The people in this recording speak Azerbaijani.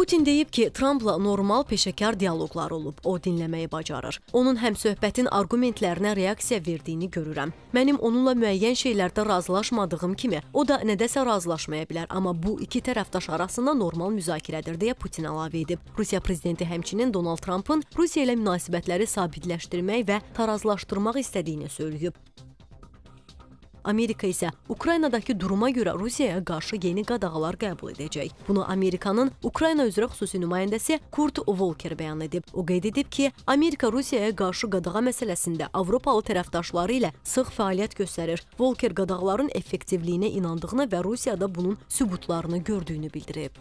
Putin deyib ki, Trampla normal peşəkar dialoqlar olub. O dinləməyi bacarır. Onun həm söhbətin arqumentlərinə reaksiya verdiyini görürəm. Mənim onunla müəyyən şeylərdə razılaşmadığım kimi, o da nədəsə razılaşmaya bilər, amma bu iki tərəfdaş arasında normal müzakirədir deyə Putin əlavə edib. Rusiya prezidenti həmçinin Donald Trampın Rusiya ilə münasibətləri sabitləşdirmək və tarazlaşdırmaq istədiyini söyləyib. Amerika isə Ukraynadakı duruma görə Rusiyaya qarşı yeni qadağalar qəbul edəcək. Bunu Amerikanın Ukrayna üzrə xüsusi nümayəndəsi Kurt Volker bəyan edib. O qeyd edib ki, Amerika Rusiyaya qarşı qadağa məsələsində Avropalı tərəfdaşları ilə sıx fəaliyyət göstərir. Volker qadağaların effektivliyinə inandığını və Rusiyada bunun sübutlarını gördüyünü bildirib.